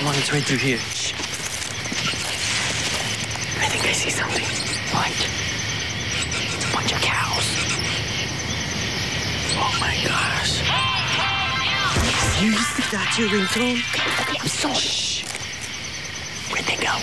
Come on, it's right through here. Shh. I think I see something. What? It's a bunch of cows. Oh my gosh. Seriously, that's your ringtone? Okay, okay, I'm sorry. Shh. Where'd they go?